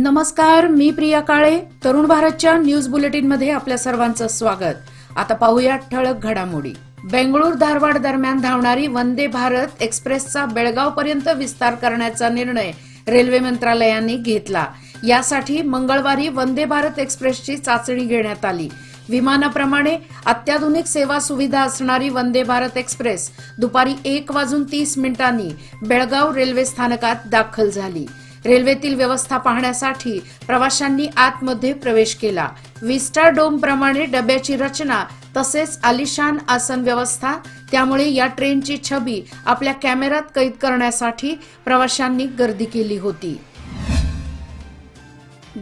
नमस्कार मी प्रिया काळे तरुण भारतच्या न्यूज बुलेटिनमध्ये आपल्या सर्वांचं स्वागत. आता पाहूया ठळक घडामोडी. बेंगळूर धारवाड दरम्यान धावणारी वंदे भारत एक्सप्रेसचा बेळगाव पर्यंत विस्तार करण्याचा निर्णय रेल्वे मंत्रालयाने घेतला. यासाठी मंगळवारी वंदे भारत एक्सप्रेसची चाचणी घेण्यात आली. विमानाप्रमाणे अत्याधुनिक सेवा सुविधा असणारी वंदे भारत एक्सप्रेस दुपारी एक वाजून तीस मिनिटांनी बेळगाव रेल्वे स्थानकात दाखल झाली. रेल्वेतील व्यवस्था पाहण्यासाठी प्रवाशांनी आतमध्ये प्रवेश केला. विस्टा डोम प्रमाणे डब्याची रचना तसेच आलिशान आसन व्यवस्था त्यामुळे या ट्रेनची छबी आपल्या कॅमेऱ्यात कैद करण्यासाठी प्रवाशांनी गर्दी केली होती.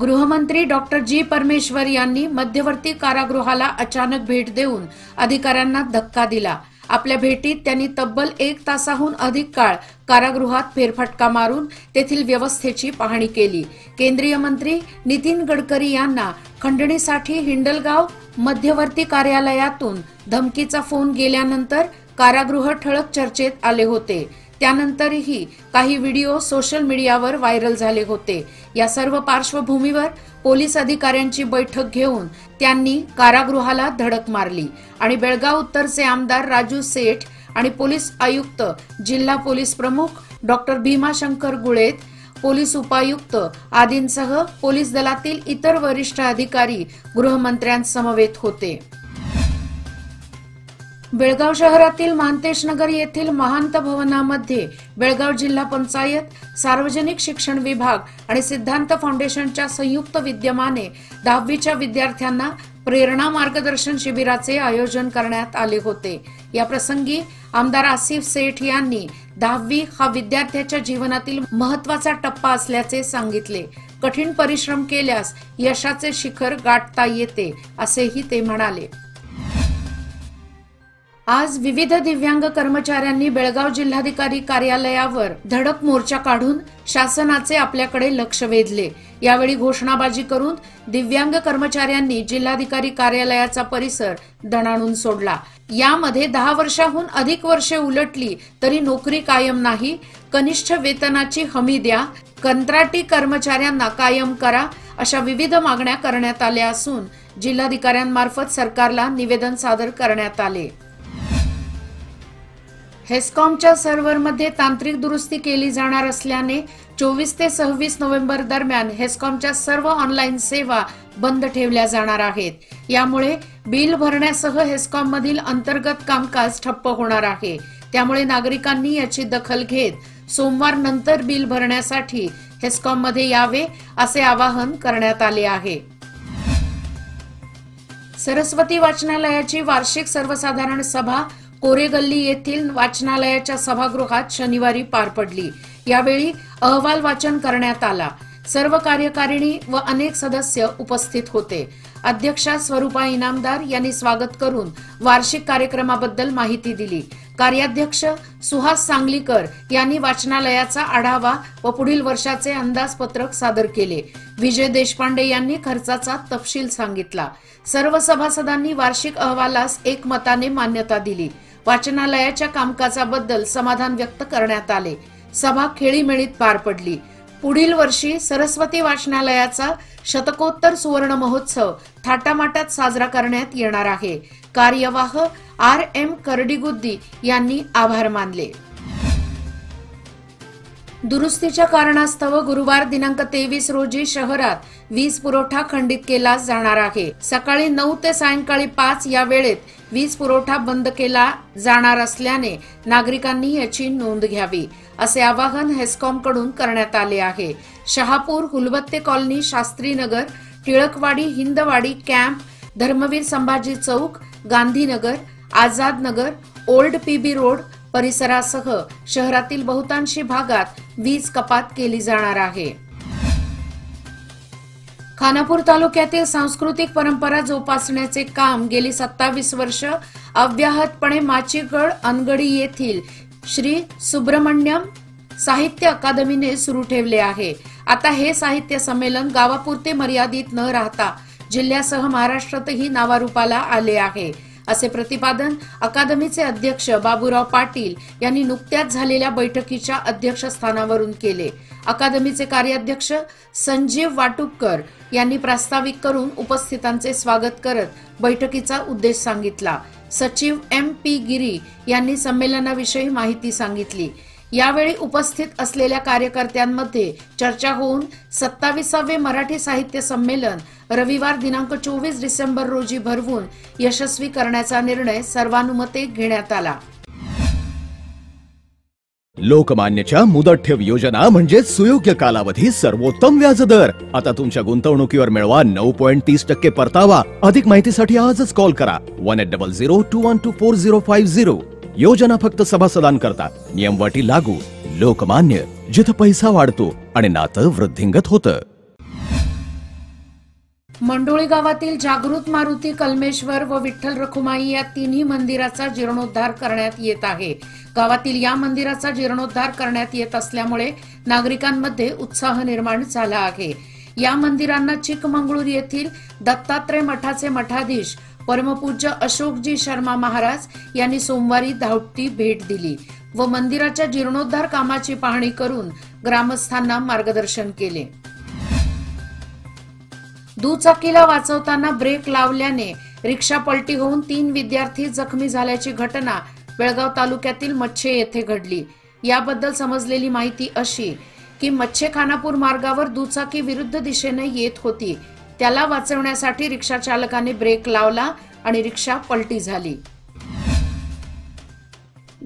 गृहमंत्री डॉक्टर जी. परमेश्वर यांनी मध्यवर्ती कारागृहाला अचानक भेट देऊन अधिकाऱ्यांना धक्का दिला. आपल्या भेटीत त्यांनी तब्बल एक तासाहून अधिक काळ कारागृहात फेरफटका मारून तेथील व्यवस्थेची पाहणी केली. केंद्रीय मंत्री नितीन गडकरी यांना खंडणीसाठी हिंडलगाव मध्यवर्ती कार्यालयातून धमकीचा फोन गेल्यानंतर कारागृह ठळक चर्चेत आले होते. त्यानंतरही काही व्हिडिओ सोशल मीडियावर व्हायरल झाले होते. या सर्व पार्श्वभूमीवर पोलीस अधिकाऱ्यांची बैठक घेऊन त्यांनी कारागृहाला धडक मारली आणि बेळगाव उत्तरचे आमदार राजू सेठ आणि पोलीस आयुक्त जिल्हा पोलीस प्रमुख डॉक्टर भीमाशंकर गुळेत पोलीस उपायुक्त आदींसह पोलीस दलातील इतर वरिष्ठ अधिकारी गृहमंत्र्यांसमवेत होते. बेळगाव शहरातील मानतेशनगर येथील महांत भवनामध्ये बेळगाव जिल्हा पंचायत सार्वजनिक शिक्षण विभाग आणि सिद्धांत फाउंडेशनच्या संयुक्त विद्यमाने दहावीच्या विद्यार्थ्यांना प्रेरणा मार्गदर्शन शिबिराचे आयोजन करण्यात आले होते. या प्रसंगी आमदार आसिफ सेठ यांनी दहावी हा विद्यार्थ्याच्या जीवनातील महत्त्वाचा टप्पा असल्याचे सांगितले. कठीण परिश्रम केल्यास यशाचे शिखर गाठता येते असेही ते म्हणाले. आज विविध दिव्यांग कर्मचाऱ्यांनी बेळगाव जिल्हाधिकारी कार्यालयावर धडक मोर्चा काढून शासनाचे आपल्याकडे लक्ष वेधले. यावेळी घोषणाबाजी करून दिव्यांग कर्मचाऱ्यांनी जिल्हाधिकारी कार्यालयाचा परिसर दणाणून सोडला. यामध्ये दहा वर्षाहून अधिक वर्षे उलटली तरी नोकरी कायम नाही. कनिष्ठ वेतनाची हमी द्या. कंत्राटी कर्मचाऱ्यांना कायम करा अशा विविध मागण्या करण्यात आल्या असून जिल्हाधिकाऱ्यांमार्फत सरकारला निवेदन सादर करण्यात आले. हेस्कॉमच्या सर्व्हरमध्ये तांत्रिक दुरुस्ती केली जाणार असल्याने चोवीस ते सव्वीस नोव्हेंबर दरम्यान हेस्कॉमच्या सर्व ऑनलाईन सेवा बंद ठेवल्या जाणार आहेत. यामुळे बिल भरण्यासह हेस्कॉम मधील अंतर्गत कामकाज ठप्प होणार आहे. त्यामुळे नागरिकांनी याची दखल घेत सोमवार नंतर बिल भरण्यासाठी हेस्कॉममध्ये यावे असे आवाहन करण्यात आले आहे. सरस्वती वाचनालयाची वार्षिक सर्वसाधारण सभा कोरेगल्ली येथील वाचनालयाच्या सभागृहात शनिवारी पार पडली. यावेळी अहवाल वाचन करण्यात आला. सर्व कार्यकारिणी व अनेक सदस्य उपस्थित होते. अध्यक्षा स्वरूपा इनामदार यांनी स्वागत करून वार्षिक कार्यक्रमाबद्दल माहिती दिली. कार्याध्यक्ष सुहास सांगलीकर यांनी वाचनालयाचा आढावा व पुढील वर्षाचे अंदाजपत्रक सादर केले. विजय देशपांडे यांनी खर्चाचा तपशील सांगितला. सर्व सभासदांनी वार्षिक अहवालास एकमताने मान्यता दिली. वाचनालयाच्या कामकाजाबद्दल समाधान व्यक्त करण्यात आले. सभा खेळीमेळीत पार पडली. पुढील वर्षी सरस्वती वाचनालयाचा शतकोत्तर सुवर्ण महोत्सव थाटामाटात साजरा करण्यात येणार आहे. कार्यवाह आर. एम. करडीगुद्दी यांनी आभार मानले. दुरुस्तीच्या कारणास्तव गुरुवार दिनांक तेवीस रोजी शहरात वीज पुरवठा खंडित केला जाणार आहे. सकाळी नऊ ते सायंकाळी पाच या वेळेत वीज पुरवठा बंद केला जाणार असल्याने नागरिकांनी याची नोंद घ्यावी असे आवाहन हेस्कॉमकडून करण्यात आले आहे. Shahapur Hulbatte colony Shastrinagar Tilakwadi Hindwadi camp Dharmaveer Sambhaji Chowk Gandhinagar Azad Nagar old PB road परिसरासह शहरातील बहुतांशी भागात वीज कपात केली जाणार आहे. खानापूर तालुक्यातील सांस्कृतिक परंपरा जोपासण्याचे काम गेली सत्तावीस वर्ष अव्याहतपणे माचीगड अनगडी येथील श्री सुब्रमण्यम साहित्य अकादमीने सुरू ठेवले आहे. आता हे साहित्य संमेलन गावापुरते मर्यादित न राहता जिल्ह्यासह महाराष्ट्रातही नावारूपाला आले आहे. असे प्रतिपादन अकादमीचे अध्यक्ष बाबूराव पाटील यांनी नुकत्याच झालेल्या बैठकीच्या अध्यक्षस्थानावरून केले. अकादमीचे कार्याध्यक्ष संजीव वाटुपकर यांनी प्रास्ताविक करून उपस्थितांचे स्वागत करत बैठकीचा उद्देश सांगितला. सचिव एम पी गिरी यांनी संमेलनाविषयी माहिती सांगितली. यावेळी उपस्थित असलेल्या कार्यकर्त्यांमध्ये चर्चा होऊन सत्तावीसावे मराठी साहित्य संमेलन रविवार दिनांक चोवीस डिसेंबर रोजी भरवून यशस्वी करण्याचा निर्णय सर्वानुमते घेण्यात आला. लोकमान्यच्या मुदत ठेव योजना म्हणजे सुयोग्य कालावधी सर्वोत्तम व्याजदर आता तुमच्या गुंतवणुकीवर मिळवा नऊ पॉईंट तीस टक्के परतावा. अधिक माहितीसाठी आजच कॉल करा. One eight double zero two one two four zero five zero. योजना फक्त सभासदांकरता नियमवाटी लागू लोकमान्य जिथं पैसा वाढतो आणि नातं वृद्धिंगत होतं. मंडोळी गावातील जागृत मारुती कलमेश्वर व विठ्ठल रखुमाई या तिन्ही मंदिराचा जीर्णोद्धार करण्यात येत आहे. गावातील या मंदिराचा जीर्णोद्धार करण्यात येत असल्यामुळे नागरिकांमध्ये उत्साह निर्माण झाला आहे. या मंदिरांना चिकमंगळूर येथील दत्तात्रय मठाचे मठाधीश परमपूज्य अशोकजी शर्मा महाराज यांनी सोमवारी धावटी भेट दिली व मंदिराच्या जीर्णोद्धार कामाची पाहणी करून ग्रामस्थांना मार्गदर्शन केले. दुचाकीला वाचवताना ब्रेक लावल्याने रिक्षा पलटी होऊन तीन विद्यार्थी जखमी झाल्याची घटना बेळगाव तालुक्यातील मच्छे येथे घडली. याबद्दल समजलेली माहिती अशी की मच्छे खानापूर मार्गावर दुचाकी विरुद्ध दिशेने येत होती. त्याला वाचवण्यासाठी रिक्षा चालकाने ब्रेक लावला आणि रिक्षा पलटी झाली.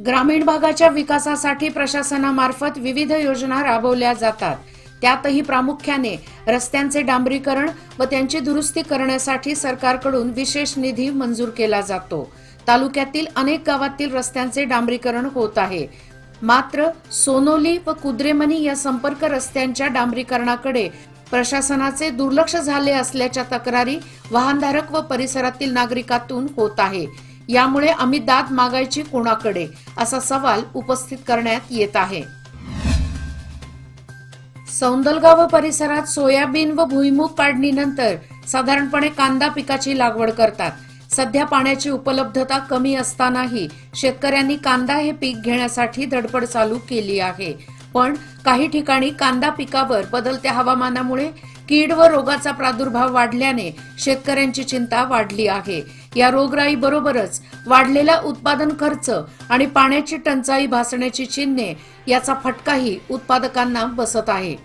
ग्रामीण भागाच्या विकासासाठी प्रशासनामार्फत विविध योजना राबवल्या जातात. त्यातही प्रामुख्याने रस्त्यांचे डांबरीकरण व त्यांची दुरुस्ती करण्यासाठी सरकारकडून विशेष निधी मंजूर केला जातो. तालुक्यातील अनेक गावातील रस्त्यांचे डांबरीकरण होत आहे. मात्र सोनोली व कुद्रेमनी या संपर्क रस्त्यांच्या डांबरीकरणाकडे प्रशासनाचे दुर्लक्ष झाले असल्याच्या तक्रारी वाहनधारक व परिसरातील नागरिकातून होत आहे. यामुळे आम्ही दाद मागायची कोणाकडे? असा सवाल उपस्थित करण्यात येत आहे. सौंदलगाव परिसरात सोयाबीन व भुईमूग काढणीनंतर साधारणपणे कांदा पिकाची लागवड करतात. सध्या पाण्याची उपलब्धता कमी असतानाही शेतकऱ्यांनी कांदा हे पीक घेण्यासाठी धडपड चालू केली आहे. पण काही ठिकाणी कांदा पिकावर बदलत्या हवामानामुळे कीड व रोगाचा प्रादुर्भाव वाढल्याने शेतकऱ्यांची चिंता वाढली आहे. या रोगराई बरोबरच वाढलेला उत्पादन खर्च आणि पाण्याची टंचाई भासण्याची चिन्हे याचा फटकाही उत्पादकांना बसत आहे.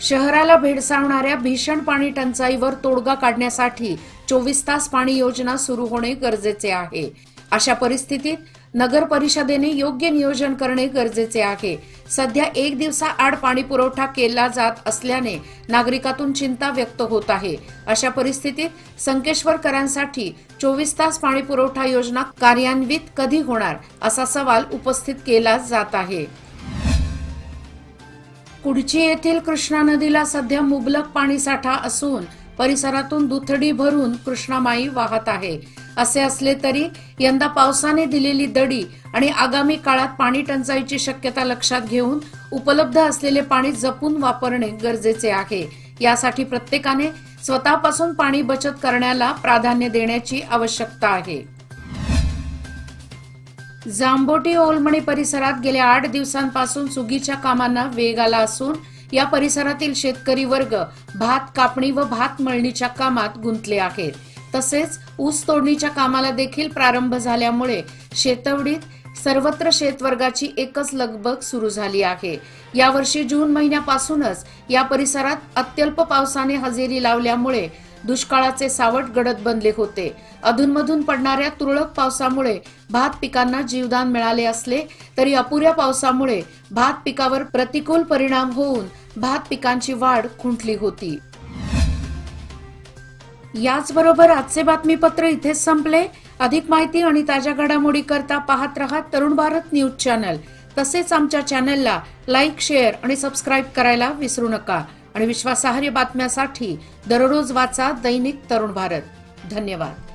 शहराला भेडसावणाऱ्या भीषण पाणी टंचाईवर तोडगा काढण्यासाठी चोवीस तास पाणी योजना सुरू होणे गरजेचे आहे. अशा परिस्थितीत नगर परिषदेने योग्य नियोजन करणे गरजेचे आहे. सध्या एक दिवसा आड पाणी पुरवठा केला जात असल्याने नागरिकातून चिंता व्यक्त होत आहे. अशा परिस्थितीत संकेश्वरकरांसाठी चोवीस तास पाणी पुरवठा योजना कार्यान्वित कधी होणार असा सवाल उपस्थित केला जात आहे. कुडची येथील कृष्णा नदीला सध्या मुबलक पाणीसाठा असून परिसरातून दुथडी भरून कृष्णामाई वाहत आहे. असे असले तरी यंदा पावसाने दिलेली दडी आणि आगामी काळात पाणी टंचाईची शक्यता लक्षात घेऊन उपलब्ध असलेले पाणी जपून वापरणे गरजेचे आहे. यासाठी प्रत्येकाने स्वतःपासून पाणी बचत करण्याला प्राधान्य देण्याची आवश्यकता आहे. जांबोटी ओलमणी परिसरात गेल्या आठ दिवसांपासून सुगीच्या कामांना वेग आला असून या परिसरातील शेतकरी वर्ग भात कापणी व भात मळणीच्या कामात गुंतले आहेत. तसेच ऊस तोडणीच्या कामाला देखील प्रारंभ झाल्यामुळे शेतवडीत सर्वत्र शेतवर्गाची एकच लगबग सुरू झाली आहे. यावर्षी जून महिन्यापासूनच या परिसरात अत्यल्प पावसाने हजेरी लावल्यामुळे दुष्काळाचे सावट गडद बनले होते. अधूनमधून पडणाऱ्या तुरळक पावसामुळे भात पिकांना जीवदान मिळाले असले तरी अपुऱ्या पावसामुळे भात पिकावर प्रतिकूल परिणाम होऊन भात पिकांची वाढ खुंटली होती. याचबरोबर आजचे बातमीपत्र इथेच संपले. अधिक माहिती आणि ताज्या घडामोडी करता पाहत रहा तरुण भारत न्यूज चॅनल. तसेच आमच्या चॅनलला लाईक शेअर आणि सबस्क्राईब करायला विसरू नका. आणि विश्वासार्ह बातम्यासाठी दररोज वाचा दैनिक तरुण भारत. धन्यवाद.